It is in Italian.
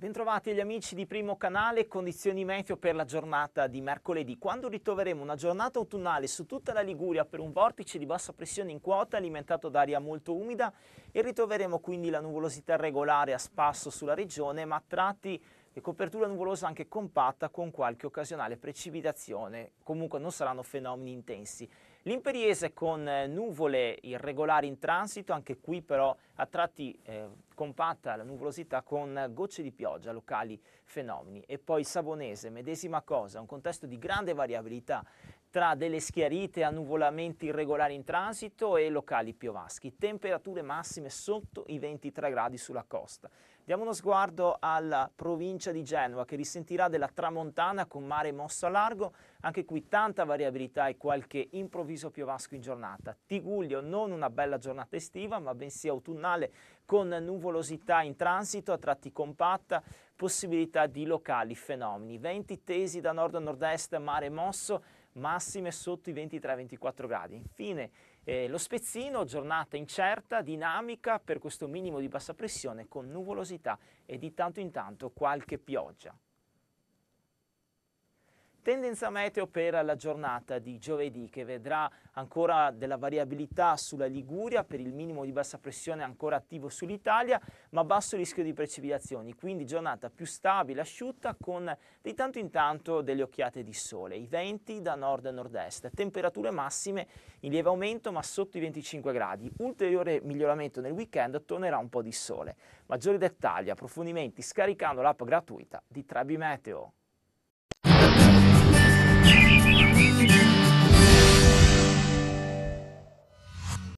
Bentrovati agli amici di Primo Canale, condizioni meteo per la giornata di mercoledì, quando ritroveremo una giornata autunnale su tutta la Liguria per un vortice di bassa pressione in quota alimentato da aria molto umida e ritroveremo quindi la nuvolosità regolare a spasso sulla regione, ma a tratti e copertura nuvolosa anche compatta con qualche occasionale precipitazione, comunque non saranno fenomeni intensi. L'Imperiese con eh, nuvole irregolari in transito, anche qui però a tratti eh, compatta la nuvolosità con gocce di pioggia, locali fenomeni. E poi Savonese, medesima cosa, un contesto di grande variabilità tra delle schiarite a nuvolamenti irregolari in transito e locali piovaschi. Temperature massime sotto i 23 gradi sulla costa. Diamo uno sguardo alla provincia di Genova che risentirà della tramontana con mare mosso a largo, anche qui tanta variabilità e qualche improvviso piovasco in giornata. Tiguglio non una bella giornata estiva ma bensì autunnale con nuvolosità in transito, a tratti compatta, possibilità di locali fenomeni. Venti tesi da nord a nord-est, mare mosso, massime sotto i 23-24 gradi. Infine eh, lo spezzino, giornata incerta, dinamica per questo minimo di bassa pressione con nuvolosità e di tanto in tanto qualche pioggia. Tendenza meteo per la giornata di giovedì che vedrà ancora della variabilità sulla Liguria per il minimo di bassa pressione ancora attivo sull'Italia ma basso rischio di precipitazioni. Quindi giornata più stabile, asciutta con di tanto in tanto delle occhiate di sole. I venti da nord a nord-est. Temperature massime in lieve aumento ma sotto i 25 gradi. Ulteriore miglioramento nel weekend tornerà un po' di sole. Maggiori dettagli, approfondimenti scaricando l'app gratuita di Trebi Meteo